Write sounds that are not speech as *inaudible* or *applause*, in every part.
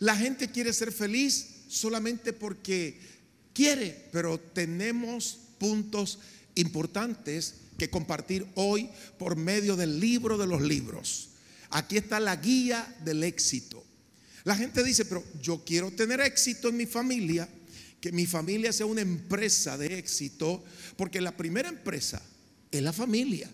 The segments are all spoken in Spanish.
La gente quiere ser feliz solamente porque quiere, pero tenemos puntos importantes que compartir hoy por medio del libro de los libros. Aquí está la guía del éxito. La gente dice, pero yo quiero tener éxito en mi familia, que mi familia sea una empresa de éxito, porque la primera empresa es la familia.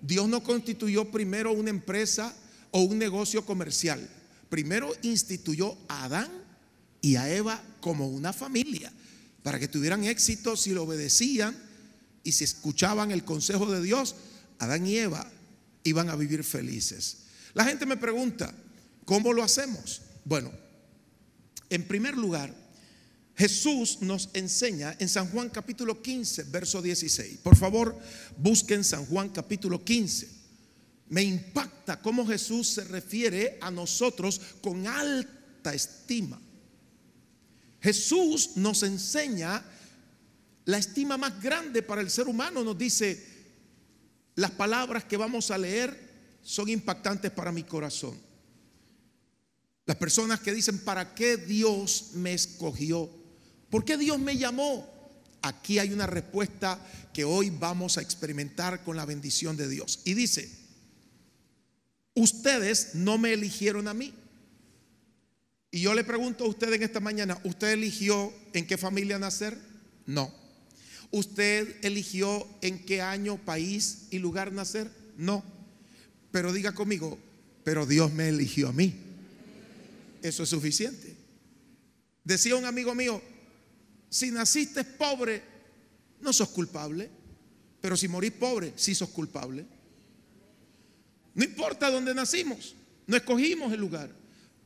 Dios no constituyó primero una empresa o un negocio comercial. Primero instituyó a Adán y a Eva como una familia, para que tuvieran éxito si lo obedecían y si escuchaban el consejo de Dios, Adán y Eva iban a vivir felices. La gente me pregunta, ¿cómo lo hacemos? Bueno, en primer lugar, Jesús nos enseña en San Juan capítulo 15, verso 16. Por favor, busquen San Juan capítulo 15. Me impacta cómo Jesús se refiere a nosotros con alta estima. Jesús nos enseña la estima más grande para el ser humano. Nos dice, las palabras que vamos a leer son impactantes para mi corazón. Las personas que dicen, ¿para qué Dios me escogió? ¿Por qué Dios me llamó? Aquí hay una respuesta que hoy vamos a experimentar con la bendición de Dios. Y dice, ustedes no me eligieron a mí. Y yo le pregunto a usted en esta mañana, ¿usted eligió en qué familia nacer? No. ¿Usted eligió en qué año, país y lugar nacer? No. Pero diga conmigo, pero Dios me eligió a mí. Eso es suficiente. Decía un amigo mío, si naciste pobre, no sos culpable. Pero si morís pobre, sí sos culpable. No importa dónde nacimos, no escogimos el lugar,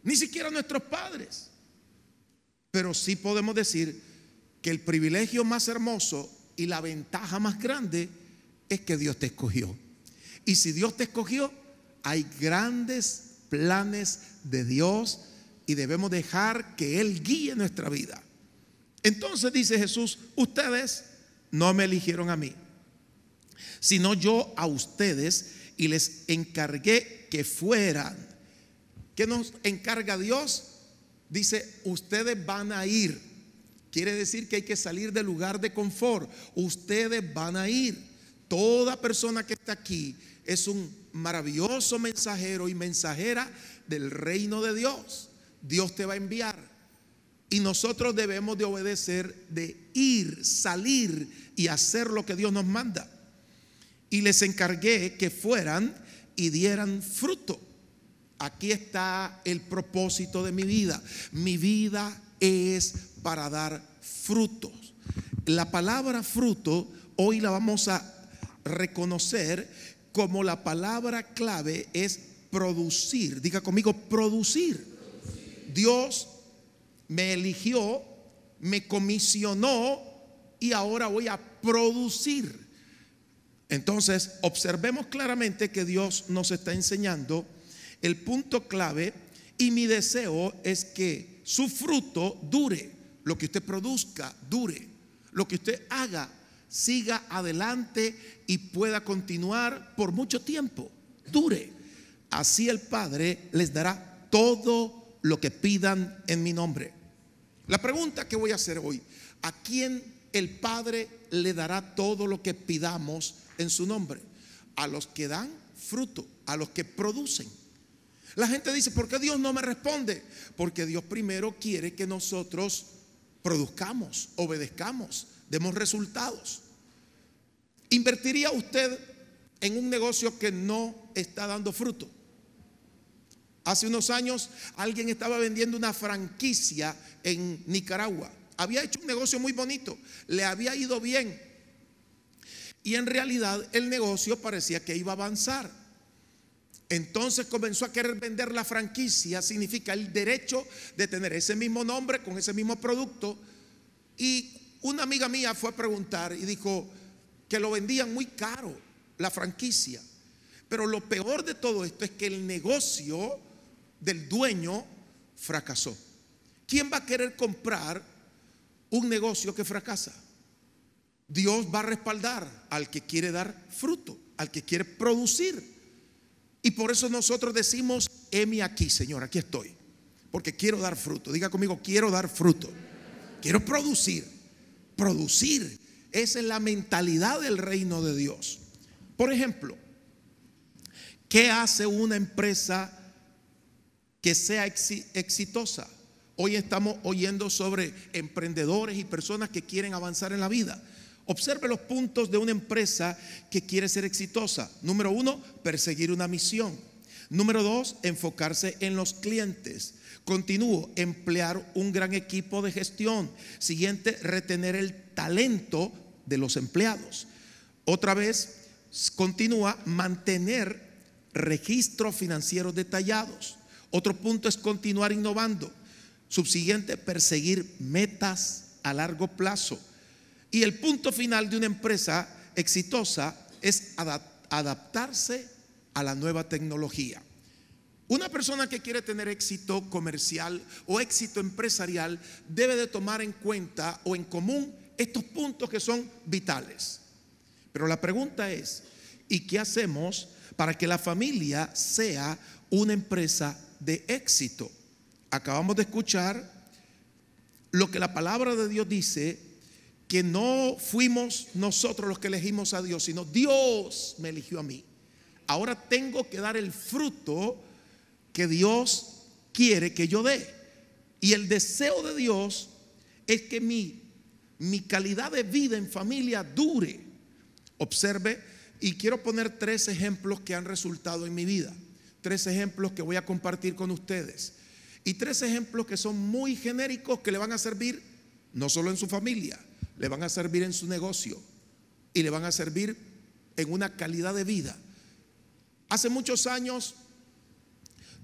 ni siquiera nuestros padres. Pero sí podemos decir que el privilegio más hermoso y la ventaja más grande es que Dios te escogió. Y si Dios te escogió, hay grandes planes de Dios y debemos dejar que Él guíe nuestra vida. Entonces dice Jesús, ustedes no me eligieron a mí, sino yo a ustedes y les encargué que fueran. ¿Qué nos encarga Dios? Dice, ustedes van a ir. Quiere decir que hay que salir del lugar de confort. Ustedes van a ir. Toda persona que está aquí es un maravilloso mensajero y mensajera del reino de Dios. Dios te va a enviar. Y nosotros debemos de obedecer, de ir, salir y hacer lo que Dios nos manda. Y les encargué que fueran y dieran fruto. Aquí está el propósito de mi vida. Mi vida es para dar frutos. La palabra fruto hoy la vamos a reconocer como la palabra clave es producir. Diga conmigo, producir. Dios me eligió, me comisionó y ahora voy a producir. Entonces, observemos claramente que Dios nos está enseñando el punto clave y mi deseo es que su fruto dure, lo que usted produzca dure, lo que usted haga siga adelante y pueda continuar por mucho tiempo, dure. Así el Padre les dará todo lo que pidan en mi nombre. La pregunta que voy a hacer hoy, ¿a quién el Padre le dará todo lo que pidamos en su nombre? A los que dan fruto, a los que producen. La gente dice, ¿por qué Dios no me responde? Porque Dios primero quiere que nosotros produzcamos, obedezcamos, demos resultados. ¿Invertiría usted en un negocio que no está dando fruto? Hace unos años alguien estaba vendiendo una franquicia en Nicaragua. Había hecho un negocio muy bonito, le había ido bien. Y en realidad el negocio parecía que iba a avanzar. Entonces comenzó a querer vender la franquicia, significa el derecho de tener ese mismo nombre con ese mismo producto. Y una amiga mía fue a preguntar y dijo que lo vendían muy caro, la franquicia. Pero lo peor de todo esto es que el negocio del dueño fracasó. ¿Quién va a querer comprar un negocio que fracasa? Dios va a respaldar al que quiere dar fruto, al que quiere producir. Y por eso nosotros decimos, heme aquí, Señor, aquí estoy. porque quiero dar fruto. Diga conmigo, quiero dar fruto. Quiero producir. Producir. Esa es la mentalidad del reino de Dios. Por ejemplo, ¿qué hace una empresa que sea exitosa? Hoy estamos oyendo sobre emprendedores y personas que quieren avanzar en la vida. Observe los puntos de una empresa que quiere ser exitosa. Número uno, perseguir una misión. Número dos, enfocarse en los clientes. Continúo, emplear un gran equipo de gestión. Siguiente, retener el talento de los empleados. Otra vez, continúa, mantener registros financieros detallados. Otro punto es continuar innovando. Subsiguiente, perseguir metas a largo plazo. Y el punto final de una empresa exitosa es adaptarse a la nueva tecnología. Una persona que quiere tener éxito comercial o éxito empresarial debe de tomar en cuenta o en común estos puntos que son vitales. Pero la pregunta es, ¿y qué hacemos para que la familia sea una empresa de éxito? Acabamos de escuchar lo que la palabra de Dios dice que no fuimos nosotros los que elegimos a Dios, sino Dios me eligió a mí. Ahora tengo que dar el fruto que Dios quiere que yo dé. Y el deseo de Dios es que mi, mi calidad de vida en familia dure. Observe, y quiero poner tres ejemplos que han resultado en mi vida. Tres ejemplos que voy a compartir con ustedes. Y tres ejemplos que son muy genéricos que le van a servir no solo en su familia, le van a servir en su negocio y le van a servir en una calidad de vida. Hace muchos años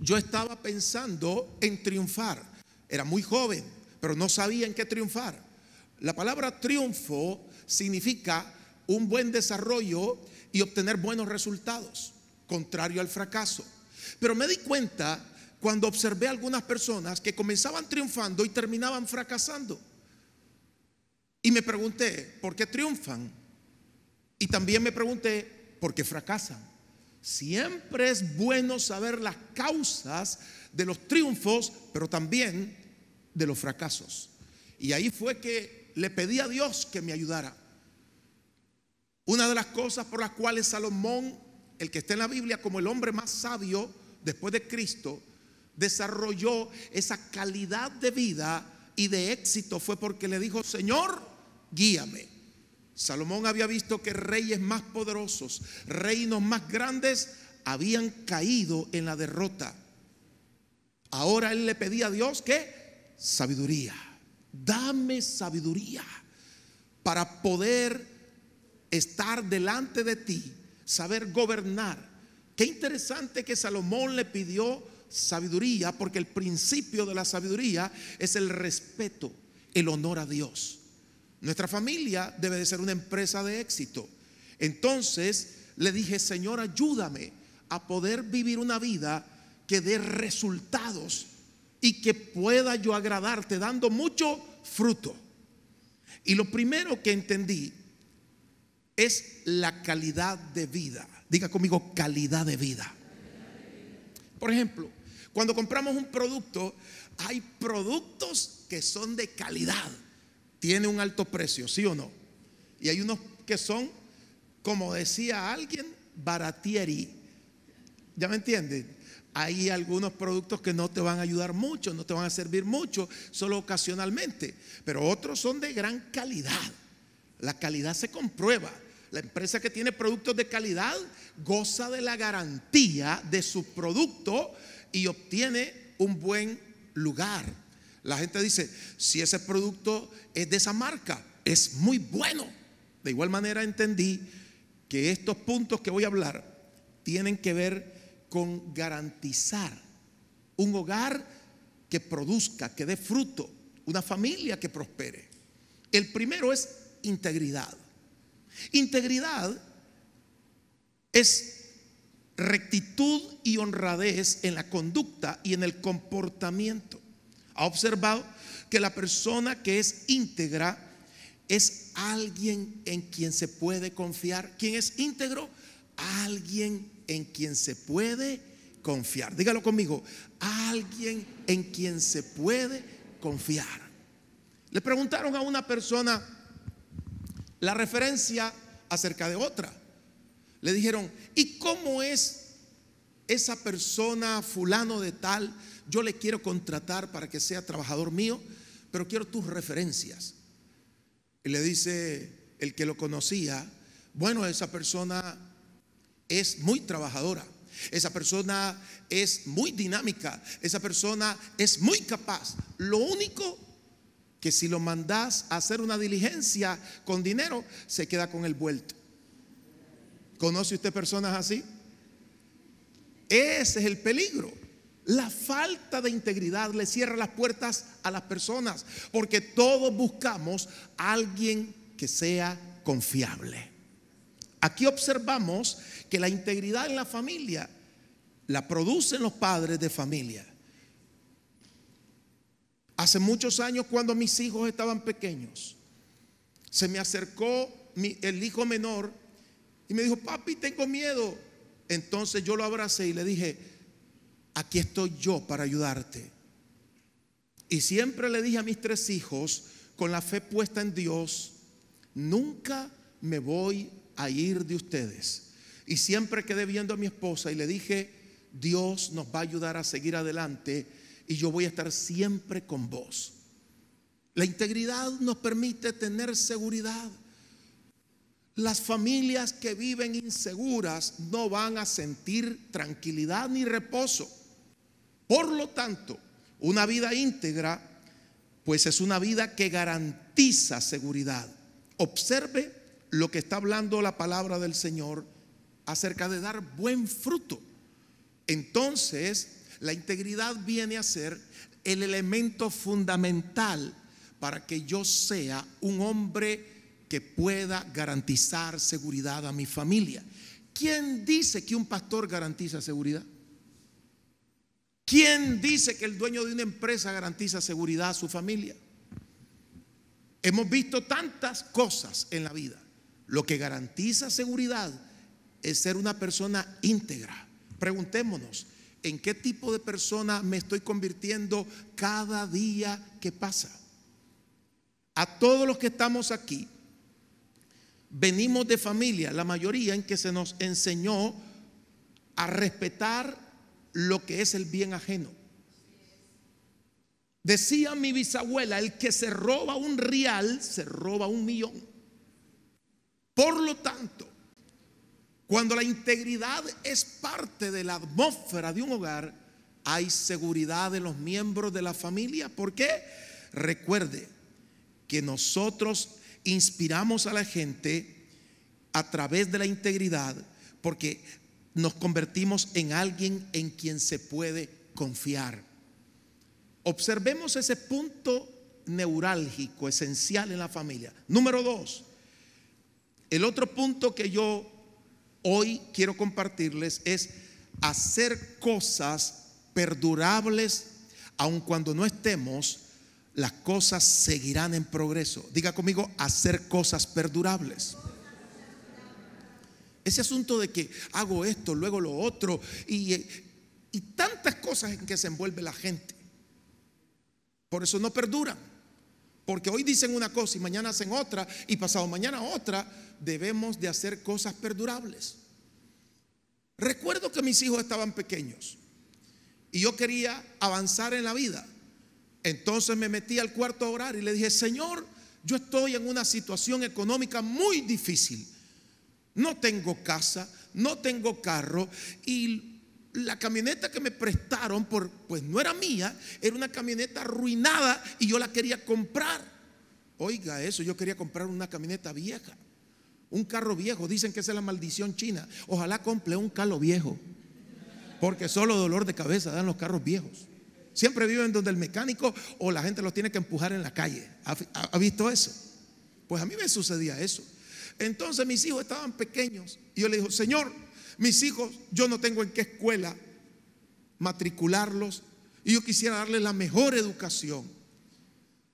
yo estaba pensando en triunfar. Era muy joven, pero no sabía en qué triunfar. La palabra triunfo significa un buen desarrollo y obtener buenos resultados, contrario al fracaso. Pero me di cuenta cuando observé a algunas personas que comenzaban triunfando y terminaban fracasando. Y me pregunté, ¿por qué triunfan? Y también me pregunté, ¿por qué fracasan? Siempre es bueno saber las causas de los triunfos, pero también de los fracasos. Y ahí fue que le pedí a Dios que me ayudara. Una de las cosas por las cuales Salomón, el que está en la Biblia como el hombre más sabio después de Cristo, desarrolló esa calidad de vida y de éxito fue porque le dijo, Señor, guíame. Salomón había visto que reyes más poderosos, reinos más grandes, habían caído en la derrota. Ahora él le pedía a Dios que sabiduría. Dame sabiduría para poder estar delante de ti, saber gobernar. Qué interesante que Salomón le pidió sabiduría, porque el principio de la sabiduría es el respeto, el honor a Dios. Nuestra familia debe de ser una empresa de éxito. Entonces le dije, Señor, ayúdame a poder vivir una vida que dé resultados y que pueda yo agradarte dando mucho fruto. Y lo primero que entendí es la calidad de vida. Diga conmigo calidad de vida. Por ejemplo, cuando compramos un producto, hay productos que son de calidad. Tiene un alto precio, ¿sí o no? Y hay unos que son, como decía alguien, baratieri. ¿Ya me entienden? Hay algunos productos que no te van a ayudar mucho, no te van a servir mucho, solo ocasionalmente. Pero otros son de gran calidad. La calidad se comprueba. La empresa que tiene productos de calidad goza de la garantía de su producto y obtiene un buen lugar. La gente dice, si ese producto es de esa marca, es muy bueno. De igual manera entendí que estos puntos que voy a hablar tienen que ver con garantizar un hogar que produzca, que dé fruto, una familia que prospere. El primero es integridad. Integridad es rectitud y honradez en la conducta y en el comportamiento. Ha observado que la persona que es íntegra es alguien en quien se puede confiar. ¿Quién es íntegro? Alguien en quien se puede confiar. Dígalo conmigo, alguien en quien se puede confiar. Le preguntaron a una persona la referencia acerca de otra. Le dijeron, ¿y cómo es esa persona fulano de tal? Yo le quiero contratar para que sea trabajador mío, pero quiero tus referencias. Y le dice el que lo conocía, bueno, esa persona es muy trabajadora. Esa persona es muy dinámica. Esa persona es muy capaz. Lo único que si lo mandas a hacer una diligencia con dinero, se queda con el vuelto. ¿Conoce usted personas así? Ese es el peligro. La falta de integridad le cierra las puertas a las personas, porque todos buscamos a alguien que sea confiable. Aquí observamos que la integridad en la familia la producen los padres de familia. Hace muchos años cuando mis hijos estaban pequeños, se me acercó el hijo menor y me dijo, papi, tengo miedo. Entonces yo lo abracé y le dije, aquí estoy yo para ayudarte. Y siempre le dije a mis tres hijos, con la fe puesta en Dios, nunca me voy a ir de ustedes. Y siempre quedé viendo a mi esposa y le dije, Dios nos va a ayudar a seguir adelante y yo voy a estar siempre con vos. La integridad nos permite tener seguridad. Las familias que viven inseguras no van a sentir tranquilidad ni reposo. Por lo tanto, una vida íntegra, pues es una vida que garantiza seguridad. Observe lo que está hablando la palabra del Señor acerca de dar buen fruto. Entonces, la integridad viene a ser el elemento fundamental para que yo sea un hombre que pueda garantizar seguridad a mi familia. ¿Quién dice que un pastor garantiza seguridad? ¿Quién dice que el dueño de una empresa garantiza seguridad a su familia? Hemos visto tantas cosas en la vida. Lo que garantiza seguridad es ser una persona íntegra. Preguntémonos, ¿en qué tipo de persona me estoy convirtiendo cada día que pasa? A todos los que estamos aquí, venimos de familia, la mayoría en que se nos enseñó a respetar lo que es el bien ajeno. Decía mi bisabuela, el que se roba un real, se roba un millón. Por lo tanto, cuando la integridad es parte de la atmósfera de un hogar, hay seguridad de los miembros de la familia. ¿Por qué? Recuerde que nosotros inspiramos a la gente a través de la integridad porque nos convertimos en alguien en quien se puede confiar. Observemos ese punto neurálgico, esencial en la familia. Número dos, el otro punto que yo hoy quiero compartirles es hacer cosas perdurables, aun cuando no estemos, las cosas seguirán en progreso. Diga conmigo, hacer cosas perdurables. Ese asunto de que hago esto, luego lo otro, y, y tantas cosas en que se envuelve la gente. Por eso no perduran. Porque hoy dicen una cosa y mañana hacen otra y pasado mañana otra debemos de hacer cosas perdurables. Recuerdo que mis hijos estaban pequeños y yo quería avanzar en la vida. Entonces me metí al cuarto a orar y le dije, Señor, yo estoy en una situación económica muy difícil. No tengo casa, no tengo carro y la camioneta que me prestaron, por, pues no era mía, era una camioneta arruinada y yo la quería comprar. Oiga eso, yo quería comprar una camioneta vieja. Un carro viejo, dicen que esa es la maldición china. Ojalá compre un carro viejo. Porque solo dolor de cabeza dan los carros viejos. Siempre viven donde el mecánico o la gente los tiene que empujar en la calle. ¿Ha, visto eso? Pues a mí me sucedía eso. Entonces mis hijos estaban pequeños y yo le digo, Señor, mis hijos, yo no tengo en qué escuela matricularlos y yo quisiera darles la mejor educación.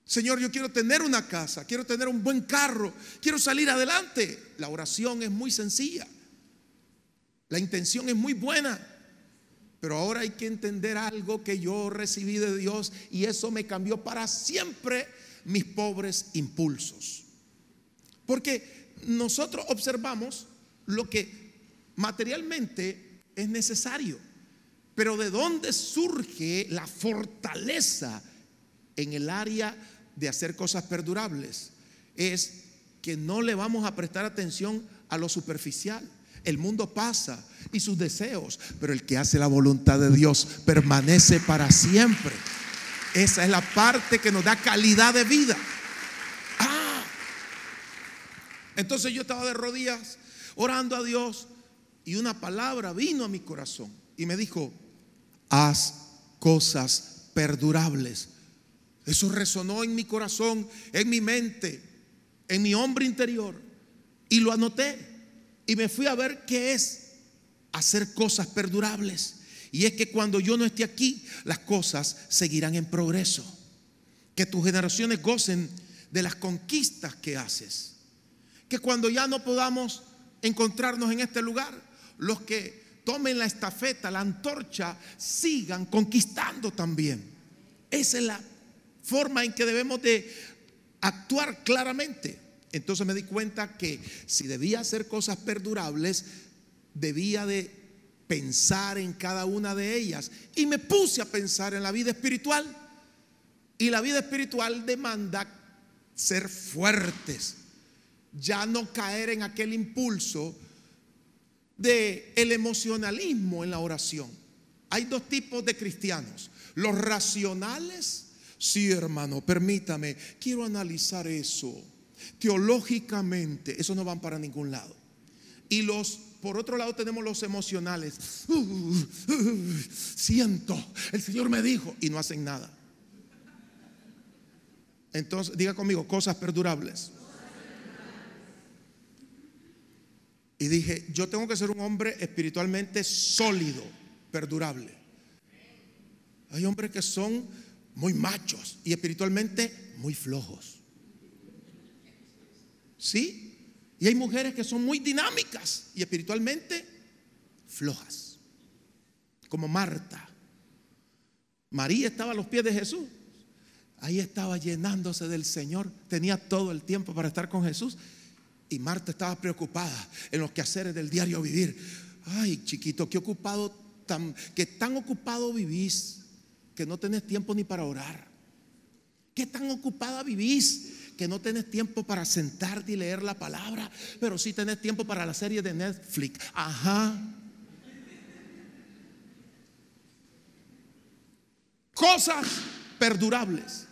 Señor, yo quiero tener una casa, quiero tener un buen carro, quiero salir adelante. La oración es muy sencilla. La intención es muy buena. Pero ahora hay que entender algo que yo recibí de Dios y eso me cambió para siempre mis pobres impulsos. Porque nosotros observamos lo que materialmente es necesario, pero de dónde surge la fortaleza en el área de hacer cosas perdurables es que no le vamos a prestar atención a lo superficial. El mundo pasa y sus deseos, pero el que hace la voluntad de Dios permanece para siempre. Esa es la parte que nos da calidad de vida. Ah. Entonces yo estaba de rodillas orando a Dios y una palabra vino a mi corazón y me dijo, haz cosas perdurables. Eso resonó en mi corazón, en mi mente, en mi hombre interior. Y lo anoté. Y me fui a ver qué es hacer cosas perdurables. Y es que cuando yo no esté aquí, las cosas seguirán en progreso. Que tus generaciones gocen de las conquistas que haces. Que cuando ya no podamos encontrarnos en este lugar, los que tomen la estafeta, la antorcha, sigan conquistando también. Esa es la forma en que debemos de actuar claramente. Entonces me di cuenta que si debía hacer cosas perdurables, debía de pensar en cada una de ellas. Y me puse a pensar en la vida espiritual. Y la vida espiritual demanda ser fuertes, ya no caer en aquel impulso de el emocionalismo en la oración. Hay dos tipos de cristianos, los racionales Sí, hermano, permítame, quiero analizar eso. Teológicamente, eso no van para ningún lado. Y los, por otro lado, tenemos los emocionales. siento, el Señor me dijo, y no hacen nada. Entonces, diga conmigo, cosas perdurables. Y dije, yo tengo que ser un hombre espiritualmente sólido, perdurable. Hay hombres que son muy machos y espiritualmente muy flojos. ¿Sí? Y hay mujeres que son muy dinámicas y espiritualmente flojas. Como Marta. María estaba a los pies de Jesús. Ahí estaba llenándose del Señor. Tenía todo el tiempo para estar con Jesús. Y Marta estaba preocupada en los quehaceres del diario vivir. Ay, chiquito, qué ocupado tan, que tan ocupado vivís que no tenés tiempo ni para orar? ¿Qué tan ocupada vivís que no tenés tiempo para sentarte y leer la palabra, pero sí tenés tiempo para la serie de Netflix? Ajá. Cosas perdurables.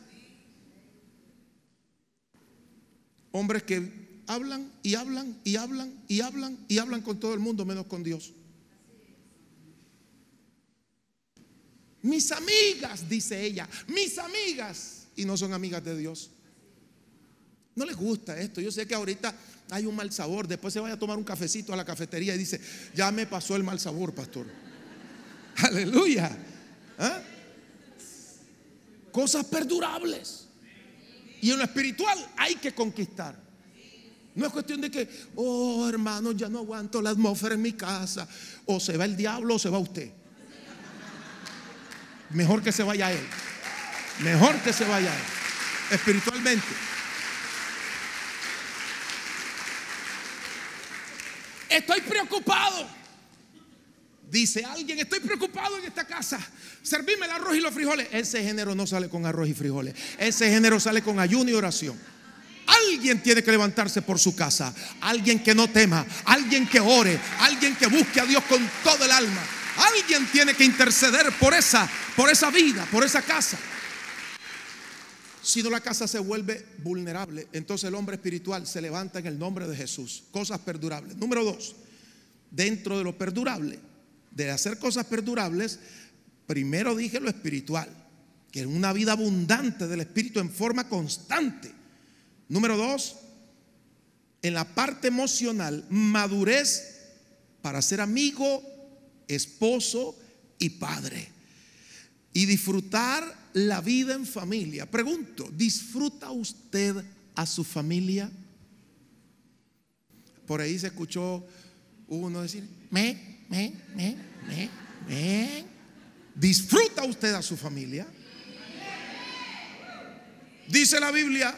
Hombres que hablan y hablan y hablan y hablan y hablan con todo el mundo menos con Dios. mis amigas, dice ella, mis amigas, y no son amigas de Dios. No les gusta esto. Yo sé que ahorita hay un mal sabor. Después se vaya a tomar un cafecito a la cafetería y dice, ya me pasó el mal sabor, pastor. *laughs* Aleluya. ¿Ah? Cosas perdurables. Y en lo espiritual hay que conquistar. No es cuestión de que, oh hermano, ya no aguanto la atmósfera en mi casa. O se va el diablo o se va usted mejor que se vaya él. Mejor que se vaya él. Espiritualmente. Estoy preocupado. Dice alguien, estoy preocupado en esta casa. Servime el arroz y los frijoles. Ese género no sale con arroz y frijoles. Ese género sale con ayuno y oración. Alguien tiene que levantarse por su casa. Alguien que no tema. Alguien que ore. Alguien que busque a Dios con todo el alma. Alguien tiene que interceder por esa, por esa vida, por esa casa. Si no la casa se vuelve vulnerable, entonces el hombre espiritual se levanta en el nombre de Jesús. Cosas perdurables. Número dos, dentro de lo perdurable, de hacer cosas perdurables, primero dije lo espiritual, que es una vida abundante del espíritu en forma constante. Número dos, en la parte emocional, madurez para ser amigo esposo y padre. Y disfrutar la vida en familia. Pregunto, ¿disfruta usted a su familia? Por ahí se escuchó uno decir, me, me, me, me, me. ¿Disfruta usted a su familia? Dice la Biblia,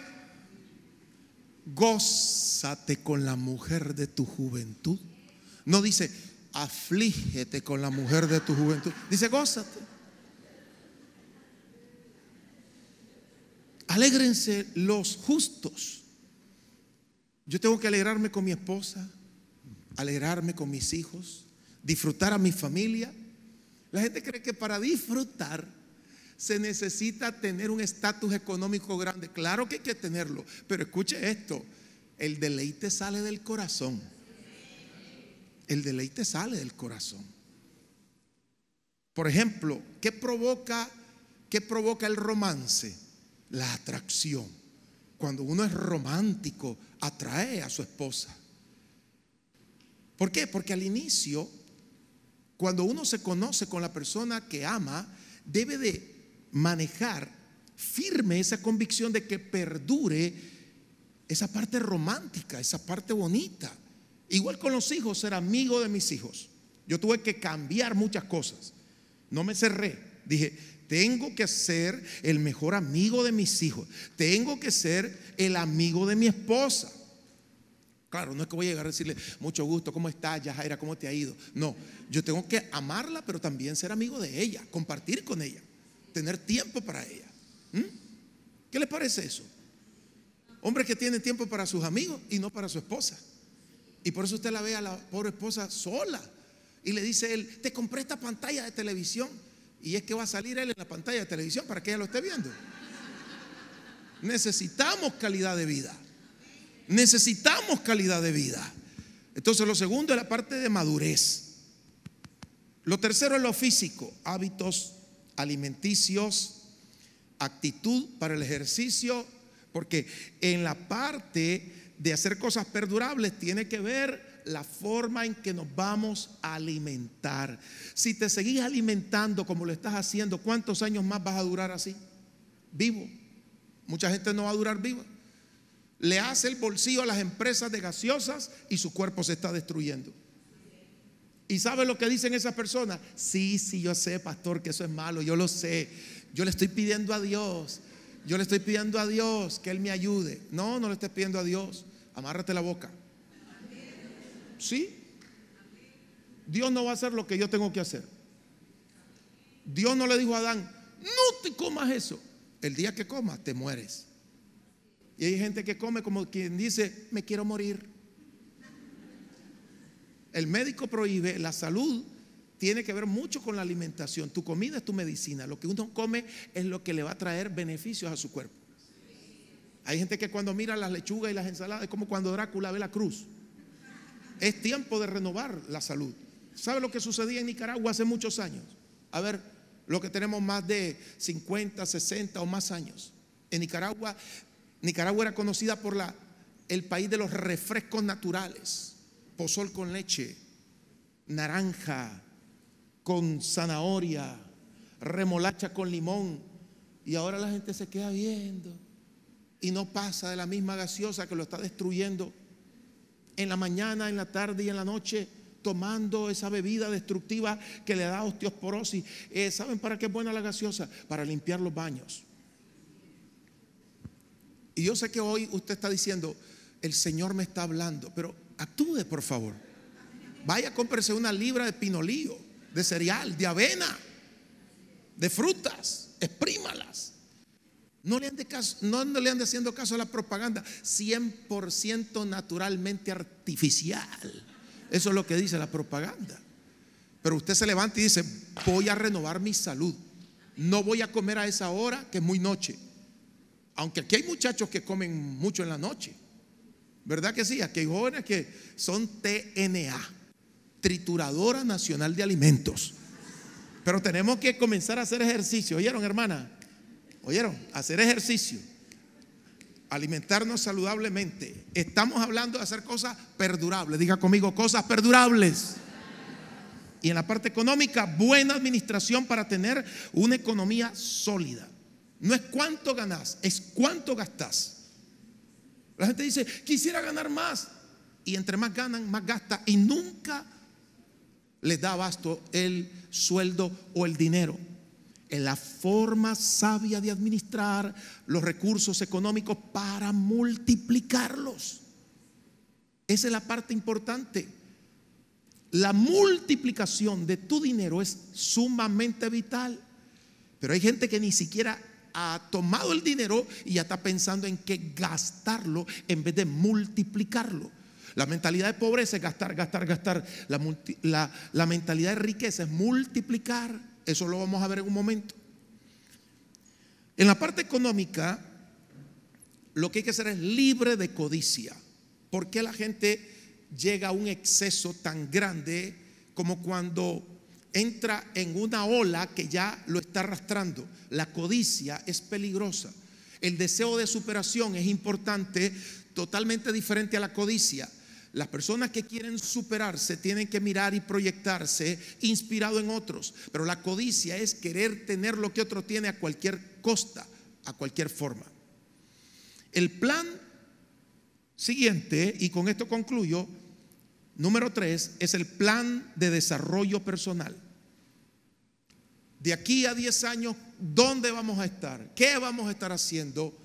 gózate con la mujer de tu juventud. No dice, aflígete con la mujer de tu juventud. Dice, gózate. Alégrense los justos. Yo tengo que alegrarme con mi esposa, alegrarme con mis hijos, disfrutar a mi familia. La gente cree que para disfrutar se necesita tener un estatus económico grande. Claro que hay que tenerlo, pero escuche esto, el deleite sale del corazón. El deleite sale del corazón. Por ejemplo, ¿qué provoca, qué provoca el romance? La atracción. Cuando uno es romántico, atrae a su esposa. ¿Por qué? Porque al inicio, cuando uno se conoce con la persona que ama, debe de manejar firme esa convicción de que perdure esa parte romántica, esa parte bonita. Igual con los hijos, ser amigo de mis hijos. Yo tuve que cambiar muchas cosas. No me cerré. Dije, tengo que ser el mejor amigo de mis hijos. Tengo que ser el amigo de mi esposa. Claro, no es que voy a llegar a decirle, mucho gusto, ¿cómo estás, Yajaira? ¿Cómo te ha ido? No, yo tengo que amarla, pero también ser amigo de ella, compartir con ella tener tiempo para ella. ¿Mm? ¿Qué le parece eso? Hombres que tienen tiempo para sus amigos y no para su esposa. Y por eso usted la ve a la pobre esposa sola. Y le dice él, te compré esta pantalla de televisión. Y es que va a salir él en la pantalla de televisión para que ella lo esté viendo. Necesitamos calidad de vida. Necesitamos calidad de vida. Entonces lo segundo es la parte de madurez. Lo tercero es lo físico, hábitos alimenticios, actitud para el ejercicio, porque en la parte de hacer cosas perdurables tiene que ver la forma en que nos vamos a alimentar. Si te seguís alimentando como lo estás haciendo, ¿cuántos años más vas a durar así? Vivo. Mucha gente no va a durar viva. Le hace el bolsillo a las empresas de gaseosas y su cuerpo se está destruyendo. ¿Y sabe lo que dicen esas personas? Sí, sí, yo sé, pastor, que eso es malo, yo lo sé. Yo le estoy pidiendo a Dios, yo le estoy pidiendo a Dios que Él me ayude. No, no le estoy pidiendo a Dios. Amárrate la boca. ¿Sí? Dios no va a hacer lo que yo tengo que hacer. Dios no le dijo a Adán, no te comas eso. El día que comas, te mueres. Y hay gente que come como quien dice, me quiero morir. El médico prohíbe, la salud tiene que ver mucho con la alimentación. Tu comida es tu medicina. Lo que uno come es lo que le va a traer beneficios a su cuerpo. Hay gente que cuando mira las lechugas y las ensaladas es como cuando Drácula ve la cruz. Es tiempo de renovar la salud. ¿Sabe lo que sucedía en Nicaragua hace muchos años? A ver, lo que tenemos más de 50, 60 o más años. En Nicaragua, Nicaragua era conocida por la, el país de los refrescos naturales pozol con leche, naranja con zanahoria, remolacha con limón. Y ahora la gente se queda viendo y no pasa de la misma gaseosa que lo está destruyendo en la mañana, en la tarde y en la noche tomando esa bebida destructiva que le da osteosporosis. Eh, ¿Saben para qué es buena la gaseosa? Para limpiar los baños. Y yo sé que hoy usted está diciendo, el Señor me está hablando, pero actúe por favor. Vaya, cómprese una libra de pinolío, de cereal, de avena, de frutas, exprímalas. No le ande, no, le ande haciendo caso a la propaganda, 100% naturalmente artificial. Eso es lo que dice la propaganda. Pero usted se levanta y dice, voy a renovar mi salud. No voy a comer a esa hora que es muy noche. Aunque aquí hay muchachos que comen mucho en la noche. ¿Verdad que sí? Aquí hay jóvenes que son TNA, Trituradora Nacional de Alimentos. Pero tenemos que comenzar a hacer ejercicio. ¿Oyeron, hermana? ¿Oyeron? Hacer ejercicio. Alimentarnos saludablemente. Estamos hablando de hacer cosas perdurables. Diga conmigo, cosas perdurables. Y en la parte económica, buena administración para tener una economía sólida. No es cuánto ganas, es cuánto gastas. La gente dice, quisiera ganar más. Y entre más ganan, más gasta. Y nunca les da abasto el sueldo o el dinero. Es la forma sabia de administrar los recursos económicos para multiplicarlos. Esa es la parte importante. La multiplicación de tu dinero es sumamente vital. Pero hay gente que ni siquiera ha tomado el dinero y ya está pensando en qué gastarlo en vez de multiplicarlo. La mentalidad de pobreza es gastar, gastar, gastar. La, la mentalidad de riqueza es multiplicar. Eso lo vamos a ver en un momento. En la parte económica, lo que hay que hacer es libre de codicia. ¿Por qué la gente llega a un exceso tan grande como cuando entra en una ola que ya lo está arrastrando? La codicia es peligrosa. El deseo de superación es importante, totalmente diferente a la codicia. Las personas que quieren superarse tienen que mirar y proyectarse inspirado en otros. Pero la codicia es querer tener lo que otro tiene a cualquier costa, a cualquier forma. El plan siguiente, y con esto concluyo, número tres, es el plan de desarrollo personal. De aquí a 10 años, ¿dónde vamos a estar? ¿Qué vamos a estar haciendo?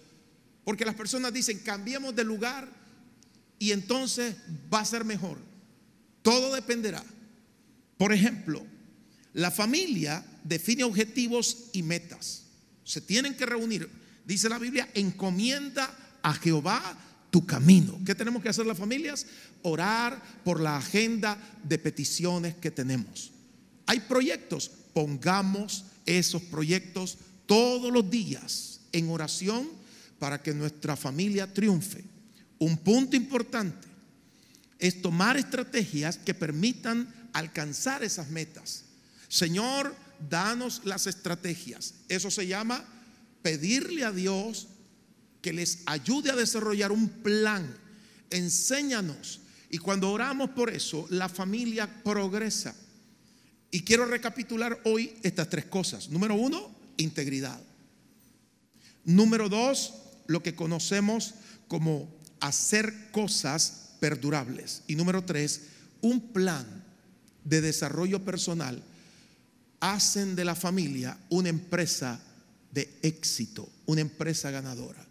Porque las personas dicen, cambiemos de lugar y entonces va a ser mejor. Todo dependerá. Por ejemplo, la familia define objetivos y metas. Se tienen que reunir. Dice la Biblia, encomienda a Jehová tu camino. ¿Qué tenemos que hacer las familias? Orar por la agenda de peticiones que tenemos. Hay proyectos, pongamos esos proyectos todos los días en oración para que nuestra familia triunfe. Un punto importante es tomar estrategias que permitan alcanzar esas metas. Señor, danos las estrategias. Eso se llama pedirle a Dios que les ayude a desarrollar un plan. Enséñanos. Y cuando oramos por eso, la familia progresa. Y quiero recapitular hoy estas tres cosas. Número uno, integridad. Número dos, lo que conocemos como hacer cosas perdurables. Y número tres, un plan de desarrollo personal hacen de la familia una empresa de éxito, una empresa ganadora.